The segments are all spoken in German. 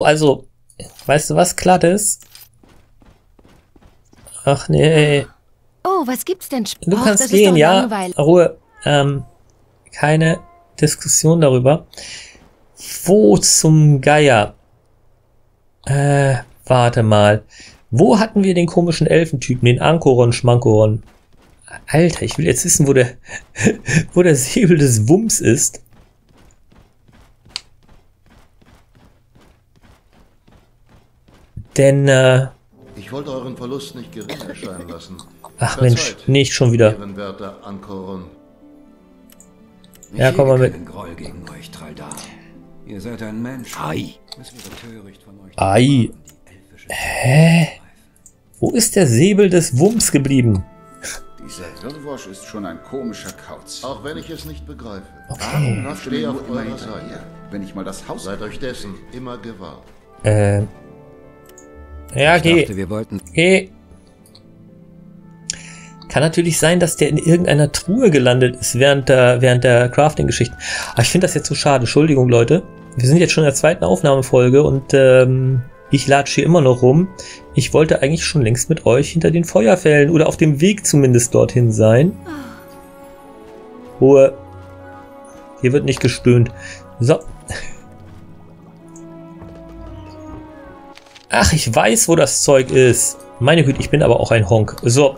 Also, weißt du was, Glattes? Ach nee. Oh, was gibt's denn? Du Och, kannst gehen, ja. langweilig. Ruhe. Ähm, keine Diskussion darüber. Wo zum Geier? Äh, warte mal. Wo hatten wir den komischen Elfentypen, den Ankoron Schmankoron? Alter, ich will jetzt wissen, wo der, wo der Säbel des Wumms ist. Denn, äh, Ich wollte euren Verlust nicht gering erscheinen lassen. ach Mensch, nicht schon wieder. Ja, komm mal mit. keinen Groll gegen euch, Traldar. Ihr seid ein Mensch. Ei. Ei. Hä? Wo ist der Säbel des Wumms geblieben? Dieser Wirrwosch ist schon ein komischer Kauz. Auch wenn ich es nicht begreife. Okay. Mir auf eurer Seite. wenn ich mal das Haus... Seid euch dessen immer gewahr. Äh. Ja, Ich geh. dachte, wir wollten... Geh. Kann natürlich sein, dass der in irgendeiner Truhe gelandet ist während der, während der Crafting-Geschichte. Aber ich finde das jetzt so schade. Entschuldigung, Leute. Wir sind jetzt schon in der zweiten Aufnahmefolge und ähm, ich latsche hier immer noch rum. Ich wollte eigentlich schon längst mit euch hinter den Feuerfällen oder auf dem Weg zumindest dorthin sein. Ruhe. Hier wird nicht gestöhnt. So. Ach, ich weiß, wo das Zeug ist. Meine Güte, ich bin aber auch ein Honk. So.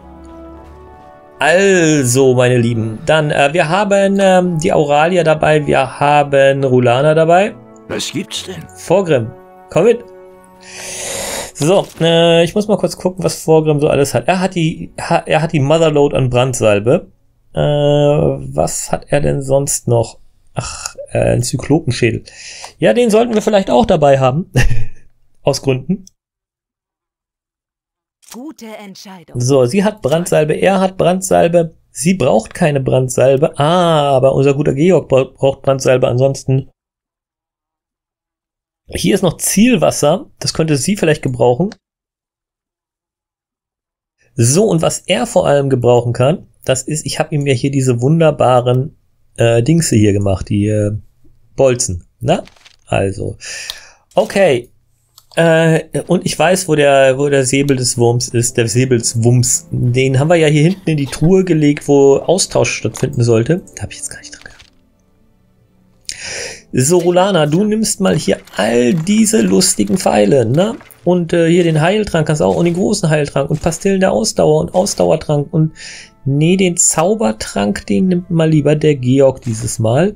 Also, meine Lieben, dann, äh, wir haben ähm, die Auralia dabei, wir haben Rulana dabei. Was gibt's denn? Vorgrim, komm mit. So, äh, ich muss mal kurz gucken, was Vorgrim so alles hat. Er hat die, ha, er hat die Motherload an Brandsalbe. Äh, was hat er denn sonst noch? Ach, äh, ein Zyklopenschädel. Ja, den sollten wir vielleicht auch dabei haben. Aus Gründen. Gute Entscheidung. So, sie hat Brandsalbe, er hat Brandsalbe. Sie braucht keine Brandsalbe. Ah, aber unser guter Georg bra- braucht Brandsalbe. Ansonsten. Hier ist noch Zielwasser. Das könnte sie vielleicht gebrauchen. So, und was er vor allem gebrauchen kann, das ist, ich habe ihm ja hier diese wunderbaren äh, Dingse hier gemacht, die äh, Bolzen. Na? Also. Okay, äh, und ich weiß, wo der, wo der Säbel des Wurms ist, der Säbel des Wumms. Den haben wir ja hier hinten in die Truhe gelegt, wo Austausch stattfinden sollte. Da habe ich jetzt gar nicht dran gedacht. So, Rolana, du nimmst mal hier all diese lustigen Pfeile, ne? Und äh, hier den Heiltrank kannst du auch und den großen Heiltrank und Pastillen der Ausdauer und Ausdauertrank und nee, den Zaubertrank, den nimmt mal lieber der Georg dieses Mal.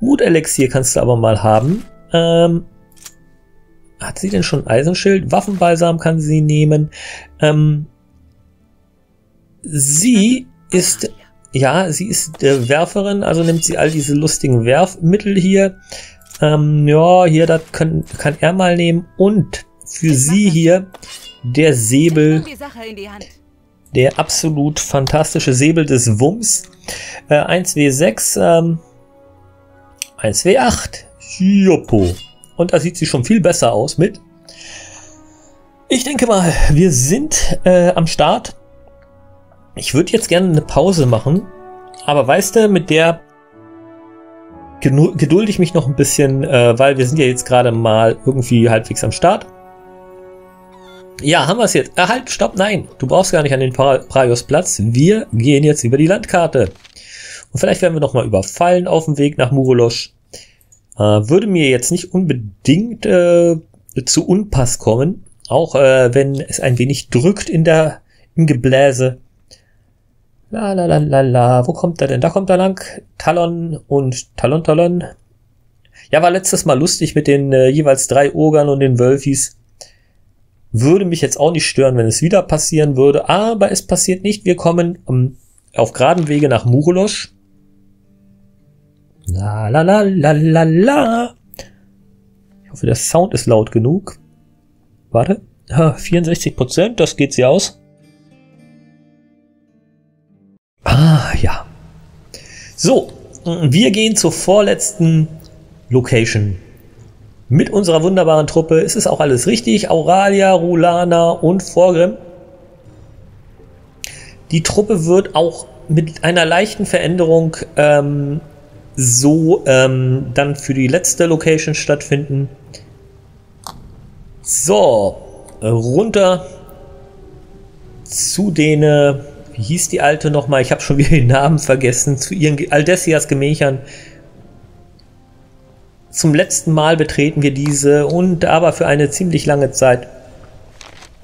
Mutelixier kannst du aber mal haben. Ähm, hat sie denn schon Eisenschild? Waffenbalsam kann sie nehmen. Ähm, sie ist, ja, sie ist äh, Werferin, also nimmt sie all diese lustigen Werfmittel hier. Ähm, ja, hier, das kann, kann er mal nehmen. Und für sie hier der Säbel der absolut fantastische Säbel des Wumms. Äh, 1W6, ähm, 1W8. Joppo. Und da sieht sie schon viel besser aus mit. Ich denke mal, wir sind äh, am Start. Ich würde jetzt gerne eine Pause machen. Aber weißt du, mit der gedulde ich mich noch ein bisschen, äh, weil wir sind ja jetzt gerade mal irgendwie halbwegs am Start. Ja, haben wir es jetzt. Ah, halt, stopp, nein. Du brauchst gar nicht an den pra Praios-Platz. Wir gehen jetzt über die Landkarte. Und vielleicht werden wir noch mal überfallen auf dem Weg nach Murolosch. Äh, würde mir jetzt nicht unbedingt äh, zu Unpass kommen. Auch äh, wenn es ein wenig drückt in der, im Gebläse. La la la la la. Wo kommt er denn? Da kommt er lang. Talon und Talon Talon. Ja, war letztes Mal lustig mit den äh, jeweils drei Ogern und den Wölfis. Würde mich jetzt auch nicht stören, wenn es wieder passieren würde, aber es passiert nicht. Wir kommen um, auf geradem Wege nach Murolosch. La la la la la la. Ich hoffe, der Sound ist laut genug. Warte. Ah, 64 Prozent, das geht sie aus. Ah, ja. So, wir gehen zur vorletzten Location mit unserer wunderbaren Truppe. Es ist auch alles richtig. Auralia, Rulana und Vorgrim. Die Truppe wird auch mit einer leichten Veränderung ähm, so ähm, dann für die letzte Location stattfinden. So, runter zu den, äh, wie hieß die alte nochmal? Ich habe schon wieder den Namen vergessen. Zu ihren Aldessias Gemächern. Zum letzten Mal betreten wir diese und aber für eine ziemlich lange Zeit.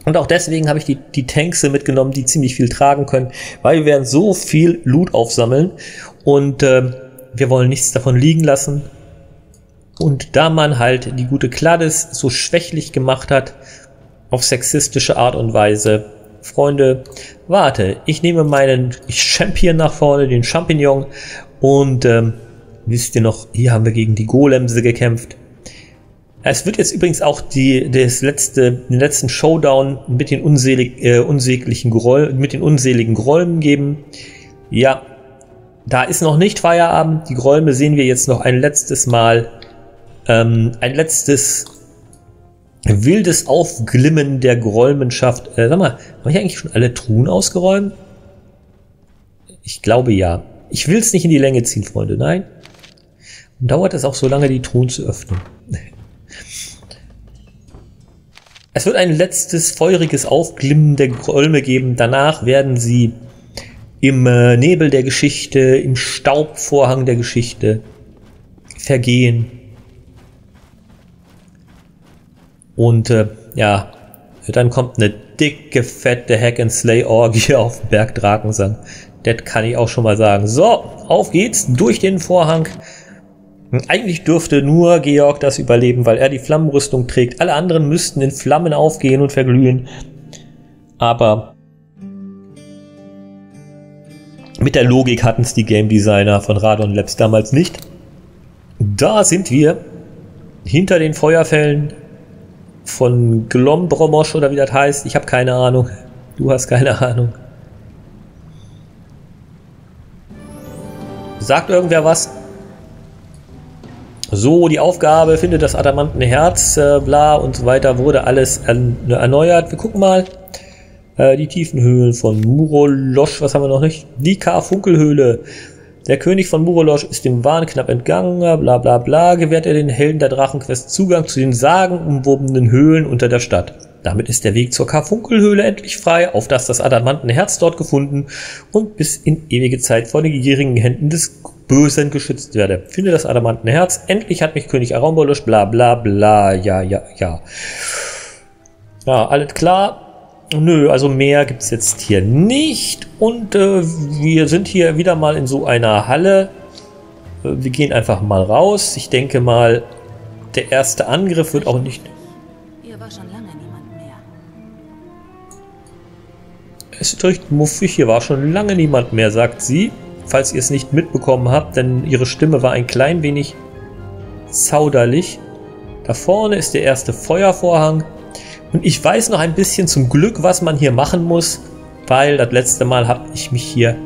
Und auch deswegen habe ich die, die Tanks mitgenommen, die ziemlich viel tragen können, weil wir werden so viel Loot aufsammeln und ähm, wir wollen nichts davon liegen lassen. Und da man halt die gute Gladys so schwächlich gemacht hat, auf sexistische Art und Weise, Freunde, warte, ich nehme meinen Champion nach vorne, den Champignon, und ähm, wisst ihr noch, hier haben wir gegen die Golemse gekämpft. Es wird jetzt übrigens auch die, das letzte, den letzten Showdown mit den unselig, äh, unsäglichen Groll, mit den unseligen Grolmen geben. Ja, da ist noch nicht Feierabend. Die Grolme sehen wir jetzt noch ein letztes Mal. Ähm, ein letztes wildes Aufglimmen der Grollmenschaft. Äh, sag mal, habe ich eigentlich schon alle Truhen ausgeräumt? Ich glaube ja. Ich will es nicht in die Länge ziehen, Freunde. Nein. Und dauert es auch so lange, die Truhen zu öffnen. Es wird ein letztes feuriges Aufglimmen der Grolme geben. Danach werden sie im äh, Nebel der Geschichte, im Staubvorhang der Geschichte vergehen. Und äh, ja, dann kommt eine dicke, fette Hack-and-Slay-Orgie auf den Berg Drakensang. Das kann ich auch schon mal sagen. So, auf geht's durch den Vorhang. Eigentlich dürfte nur Georg das überleben, weil er die Flammenrüstung trägt. Alle anderen müssten in Flammen aufgehen und verglühen. Aber mit der Logik hatten es die Game Designer von Radon Labs damals nicht. Da sind wir hinter den Feuerfällen von Glombromosch oder wie das heißt. Ich habe keine Ahnung. Du hast keine Ahnung. Sagt irgendwer was? So, die Aufgabe, findet das adamantene Herz, äh, bla und so weiter, wurde alles ern erneuert. Wir gucken mal. Äh, die tiefen Höhlen von Murolosch, was haben wir noch nicht? Die Karfunkelhöhle. Der König von Murolosch ist dem Wahn knapp entgangen, bla bla bla, gewährt er den Helden der Drachenquest Zugang zu den sagenumwobenen Höhlen unter der Stadt. Damit ist der Weg zur Karfunkelhöhle endlich frei, auf das das adamantene Herz dort gefunden und bis in ewige Zeit vor den gierigen Händen des Bösen geschützt werde. Finde das adamantene Herz, endlich hat mich König Arambolosch, bla bla bla, ja, ja, ja. Ja, alles klar. Nö, also mehr gibt's jetzt hier nicht. Und äh, wir sind hier wieder mal in so einer Halle. Äh, wir gehen einfach mal raus. Ich denke mal, der erste Angriff wird auch nicht... Hier war schon lange niemand mehr. Es ist recht muffig, hier war schon lange niemand mehr, sagt sie. Falls ihr es nicht mitbekommen habt, denn ihre Stimme war ein klein wenig zauderlich. Da vorne ist der erste Feuervorhang. Und ich weiß noch ein bisschen zum Glück, was man hier machen muss, weil das letzte Mal habe ich mich hier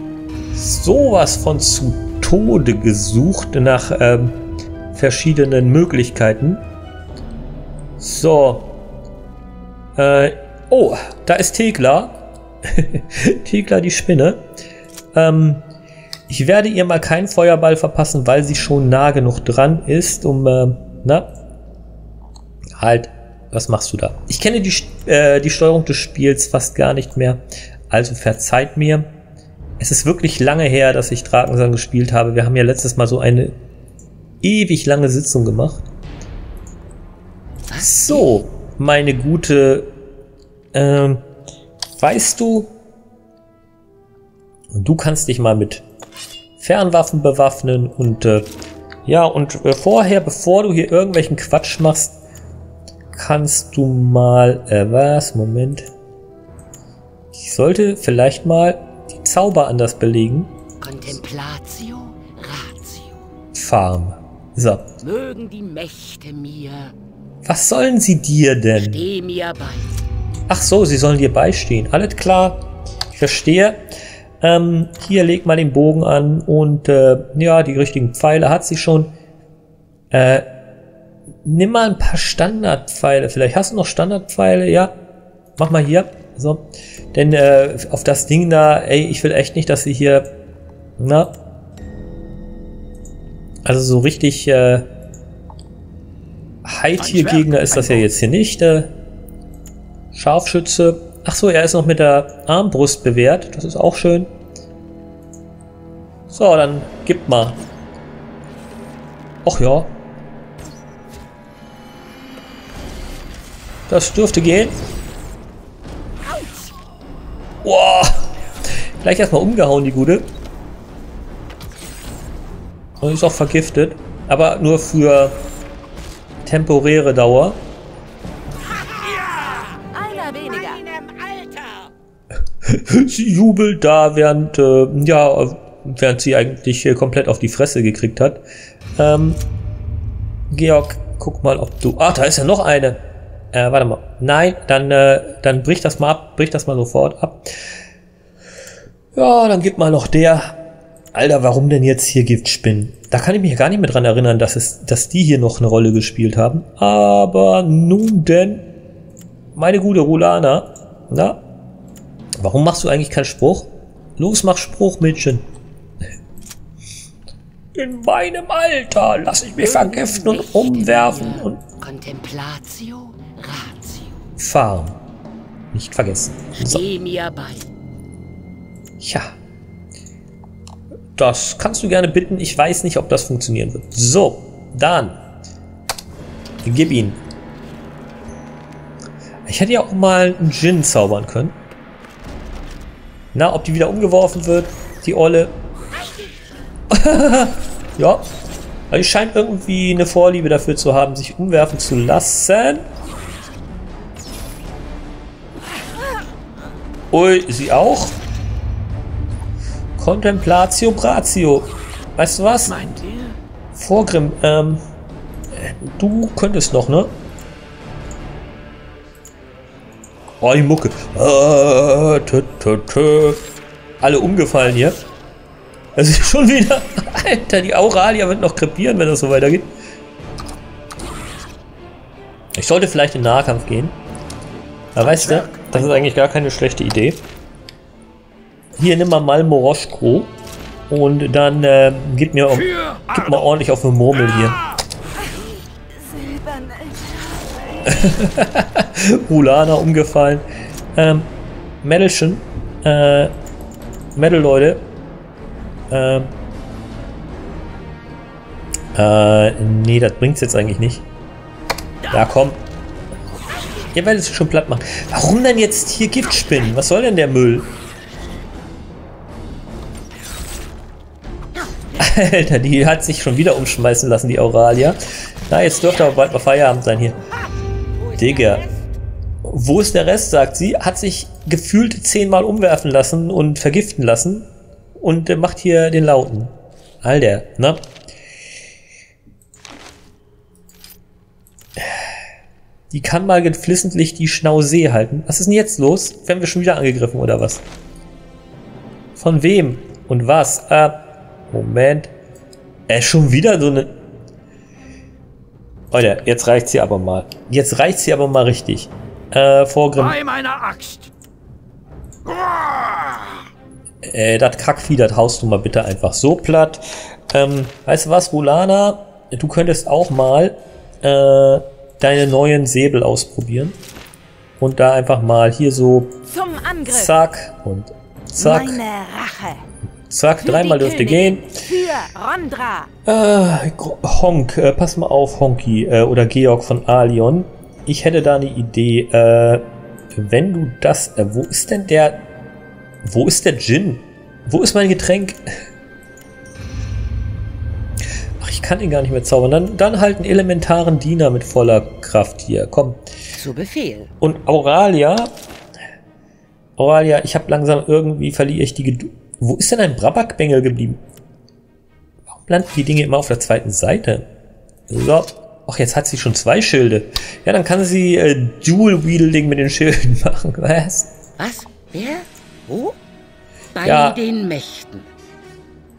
sowas von zu Tode gesucht nach ähm, verschiedenen Möglichkeiten. So. Äh, oh, da ist Thekla. Thekla die Spinne. Ähm, ich werde ihr mal keinen Feuerball verpassen, weil sie schon nah genug dran ist, um, äh, na? Halt, was machst du da? Ich kenne die, äh, die Steuerung des Spiels fast gar nicht mehr, also verzeiht mir. Es ist wirklich lange her, dass ich Drakensang gespielt habe. Wir haben ja letztes Mal so eine ewig lange Sitzung gemacht. So, meine gute, ähm, weißt du, du kannst dich mal mit Fernwaffen bewaffnen und äh, ja, und äh, vorher, bevor du hier irgendwelchen Quatsch machst, kannst du mal, äh, was, Moment. Ich sollte vielleicht mal die Zauber anders belegen. Contemplatio Ratio. Farm. So, Mögen die Mächte mir, was sollen sie dir denn? steh mir bei. Ach so, sie sollen dir beistehen. Alles klar. Ich verstehe. Ähm, hier leg mal den Bogen an und äh, ja, die richtigen Pfeile hat sie schon. Äh, nimm mal ein paar Standardpfeile. Vielleicht hast du noch Standardpfeile, ja. Mach mal hier. So. Denn äh, auf das Ding da, ey, ich will echt nicht, dass sie hier. Na. Also so richtig äh, High-Tier-Gegner ist das ja jetzt hier nicht. Äh, Scharfschütze. Ach so, er ist noch mit der Armbrust bewehrt. Das ist auch schön. So, dann gib mal. Ach ja. Das dürfte gehen. Boah. Gleich erstmal umgehauen, die Gute. Und ist auch vergiftet. Aber nur für temporäre Dauer. Sie jubelt da, während, äh, ja, während sie eigentlich äh, komplett auf die Fresse gekriegt hat. Ähm, Georg, guck mal, ob du. Ah, da ist ja noch eine. Äh, warte mal. Nein, dann, äh, dann brich das mal ab, brich das mal sofort ab. Ja, dann gib mal noch der. Alter, warum denn jetzt hier Giftspinnen? Da kann ich mich gar nicht mehr dran erinnern, dass es, dass die hier noch eine Rolle gespielt haben. Aber nun denn, meine gute Rulana, na, warum machst du eigentlich keinen Spruch? Los, mach Spruch, Mädchen. In meinem Alter lass ich mich vergiften und umwerfen und Contemplatio Ratio. Fahren. Nicht vergessen. So. Mir bei. Ja. Das kannst du gerne bitten. Ich weiß nicht, ob das funktionieren wird. So, dann. Gib ihn. Ich hätte ja auch mal einen Djinn zaubern können. Na, ob die wieder umgeworfen wird, die Olle. ja. Aber die scheint irgendwie eine Vorliebe dafür zu haben, sich umwerfen zu lassen. Ui, sie auch. Contemplatio Bratio. Weißt du was? Meint ihr? Vorgrim, ähm, äh, du könntest noch, ne? Oh, die Mucke. Äh, tü, tü, tü. Alle umgefallen hier. Das ist schon wieder. Alter, die Auralia wird noch krepieren, wenn das so weitergeht. Ich sollte vielleicht in Nahkampf gehen. Aber weißt du, das ist eigentlich gar keine schlechte Idee. Hier nimm mal mal Moroschko. Und dann äh, gib mir gib mal ordentlich auf eine Murmel hier. Rulana umgefallen. Ähm, Mädelchen. Äh, Mädel, Leute. Ähm. Äh, nee, das bringt's jetzt eigentlich nicht. Ja, komm. Ihr werdet es schon platt machen. Warum denn jetzt hier Giftspinnen? Was soll denn der Müll? Alter, die hat sich schon wieder umschmeißen lassen, die Auralia. Na, jetzt dürfte aber bald mal Feierabend sein hier. Digga. Wo ist der Rest, sagt sie. Hat sich gefühlt zehnmal umwerfen lassen und vergiften lassen. Und äh, macht hier den Lauten. Alter, ne? Die kann mal geflissentlich die Schnauze halten. Was ist denn jetzt los? Werden wir schon wieder angegriffen oder was? Von wem? Und was? Äh, Moment. Äh, schon wieder so eine... Leute, jetzt reicht's hier aber mal. Jetzt reicht's hier aber mal richtig. Äh, Vorgrim. Bei meiner Axt. Äh, das Kackvieh, das haust du mal bitte einfach so platt. Ähm, weißt du was, Rulana? Du könntest auch mal äh, deine neuen Säbel ausprobieren. Und da einfach mal hier so zack und zack, zack, dreimal dürfte gehen. Äh, Honk, äh, pass mal auf, Honky äh, oder Georg von Alion. Ich hätte da eine Idee. Äh, wenn du das, äh, wo ist denn der, wo ist der Gin? Wo ist mein Getränk? Ich kann ihn gar nicht mehr zaubern. Dann, dann halt einen elementaren Diener mit voller Kraft hier. Komm. Zu Befehl. Und Auralia, Auralia, ich habe langsam irgendwie verliere ich die Geduld. Wo ist denn ein Brabak-Bengel geblieben? Warum landen die Dinge immer auf der zweiten Seite? So. Ach, jetzt hat sie schon zwei Schilde. Ja, dann kann sie äh, Dual-Wielding mit den Schilden machen. Was? Was? Wer? Wo? Bei Ja. den Mächten.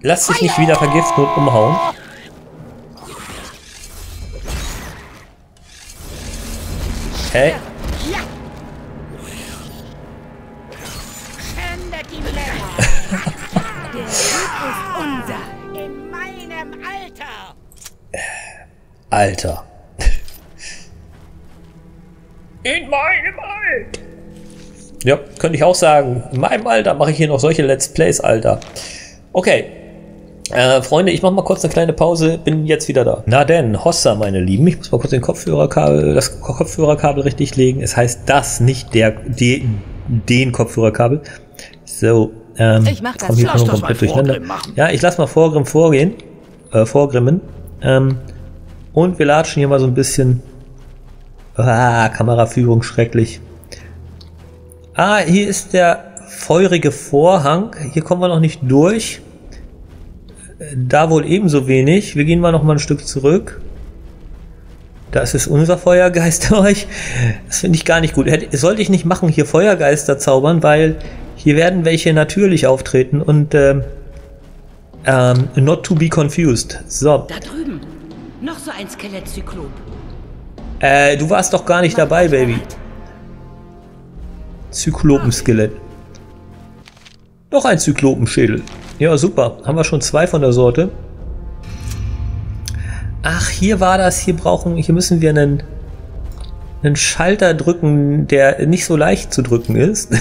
Lass dich nicht wieder vergiften und umhauen. Der ist unser. In meinem Alter. Alter. In meinem Alter. Ja, könnte ich auch sagen. In meinem Alter mache ich hier noch solche Let's Plays, Alter. Okay. Äh, Freunde, ich mache mal kurz eine kleine Pause, bin jetzt wieder da. Na denn, Hossa, meine Lieben, ich muss mal kurz den Kopfhörerkabel, das Kopfhörerkabel richtig legen. Es heißt das, nicht der, die, den Kopfhörerkabel. So, ähm, Ich mach das. komm hier komplett mal durcheinander. Ja, ich lass mal Vorgrimm vorgehen, äh, vorgrimmen. Ähm, und wir latschen hier mal so ein bisschen. Ah, Kameraführung schrecklich. Ah, hier ist der feurige Vorhang. Hier kommen wir noch nicht durch. Da wohl ebenso wenig. Wir gehen mal noch mal ein Stück zurück. Das ist unser Feuergeist euch. Das finde ich gar nicht gut. Hätte, sollte ich nicht machen, hier Feuergeister zaubern, weil hier werden welche natürlich auftreten und ähm, ähm, not to be confused. So, Da drüben. Noch so ein Skelettzyklop. äh, du warst doch gar nicht dabei, Baby. Zyklopenskelett. Noch ein Zyklopenschädel. Ja, super. Haben wir schon zwei von der Sorte. Ach, hier war das. Hier brauchen, hier müssen wir einen, einen Schalter drücken, der nicht so leicht zu drücken ist.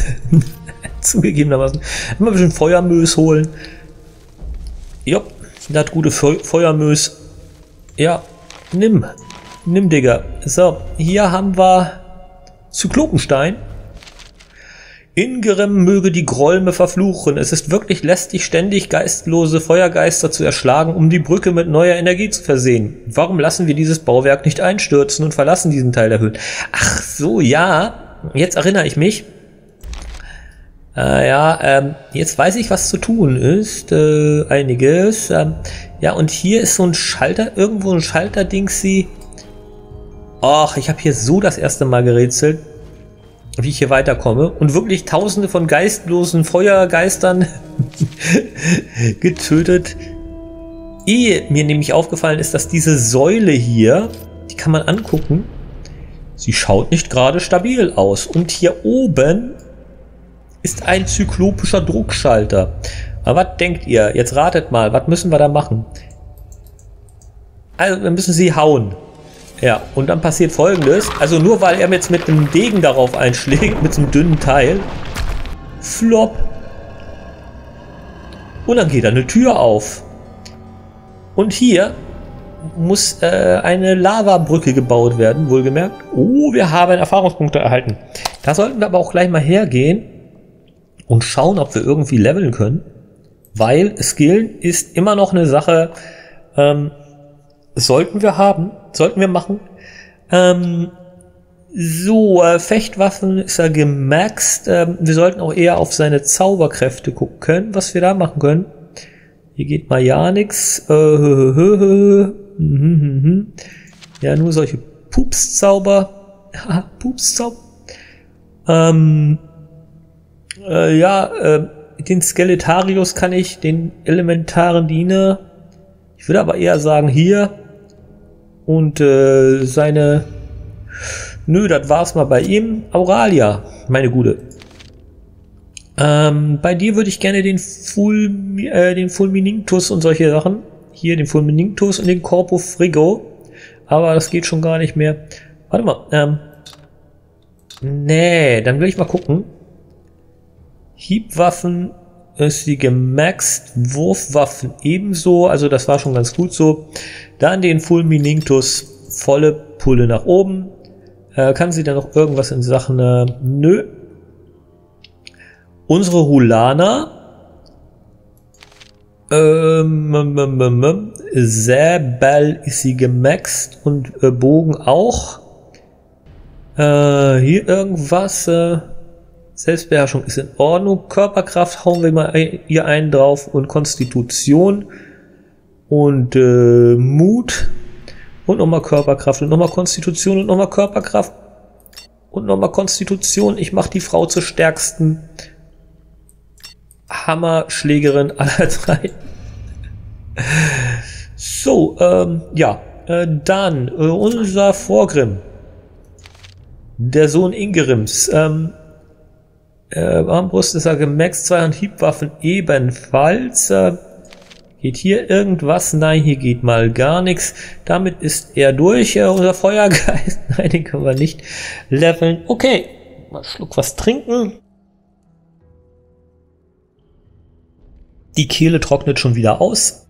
Zugegebenermaßen. Immer ein bisschen Feuermös holen. Jupp, das gute Feu Feuermös. Ja, nimm. Nimm, Digga. So, hier haben wir Zyklopenstein. Ingerem möge die Grolme verfluchen. Es ist wirklich lästig, ständig geistlose Feuergeister zu erschlagen, um die Brücke mit neuer Energie zu versehen. Warum lassen wir dieses Bauwerk nicht einstürzen und verlassen diesen Teil der Höhle? Ach so, ja. Jetzt erinnere ich mich. Äh, ja, ähm, jetzt weiß ich, was zu tun ist. Äh, einiges. Ähm, ja, und hier ist so ein Schalter, irgendwo ein Schalter-Dings sie. Ach, ich habe hier so das erste Mal gerätselt, wie ich hier weiterkomme. Und wirklich tausende von geistlosen Feuergeistern getötet. Ehe mir nämlich aufgefallen ist, dass diese Säule hier, die kann man angucken, sie schaut nicht gerade stabil aus. Und hier oben ist ein zyklopischer Druckschalter. Aber was denkt ihr? Jetzt ratet mal, was müssen wir da machen? Also, wir müssen sie hauen. Ja, und dann passiert folgendes. Also nur weil er jetzt mit einem Degen darauf einschlägt, mit so einem dünnen Teil. Flop. Und dann geht eine Tür auf. Und hier muss äh, eine Lavabrücke gebaut werden, wohlgemerkt. Oh, wir haben Erfahrungspunkte erhalten. Da sollten wir aber auch gleich mal hergehen und schauen, ob wir irgendwie leveln können. Weil Skillen ist immer noch eine Sache, ähm, sollten wir haben, sollten wir machen. Ähm, so, äh, Fechtwaffen ist er gemaxt. Ähm, wir sollten auch eher auf seine Zauberkräfte gucken, was wir da machen können. Hier geht mal ja nix. Äh, hö, hö, hö. Mhm, mhm, mhm. Ja, nur solche Pupszauber. Pupszauber. Ähm, äh, ja, äh, den Skeletarius kann ich, den elementaren Diener. Ich würde aber eher sagen hier. Und äh, seine. Nö, das war's mal bei ihm. Auralia, meine Gute. Ähm, bei dir würde ich gerne den, Fulmi äh, den Fulmininctus und solche Sachen. Hier den Fulmininctus und den Corpo Frigo. Aber das geht schon gar nicht mehr. Warte mal. Ähm, nee, dann will ich mal gucken. Hiebwaffen ist sie gemaxt, Wurfwaffen ebenso, also das war schon ganz gut so. Dann den Fulmininctus, volle Pulle nach oben. Äh, kann sie da noch irgendwas in Sachen, äh, nö. Unsere Hulana, ähm, ähm, ähm, ähm, ähm, Säbel ist sie gemaxt und äh, Bogen auch. Äh, hier irgendwas, äh, Selbstbeherrschung ist in Ordnung. Körperkraft hauen wir mal hier einen drauf und Konstitution und äh, Mut und nochmal Körperkraft und nochmal Konstitution und nochmal Körperkraft und nochmal Konstitution. Ich mache die Frau zur stärksten Hammerschlägerin aller Zeiten. So, ähm, ja, äh, dann äh, unser Vorgrimm. Der Sohn Ingerims. Ähm, äh, Armbrust ist er gemaxt, zwei Hiebwaffen ebenfalls. Äh, Geht hier irgendwas? Nein, hier geht mal gar nichts. Damit ist er durch, äh, unser Feuergeist. Nein, den können wir nicht leveln. Okay, mal Schluck was trinken. Die Kehle trocknet schon wieder aus.